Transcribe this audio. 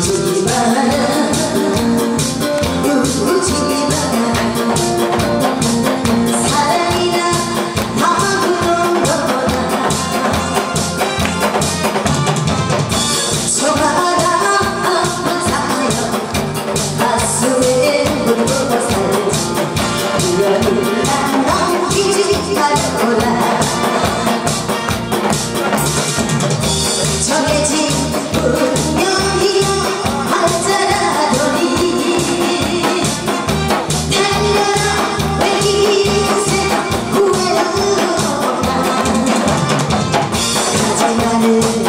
to do. amor.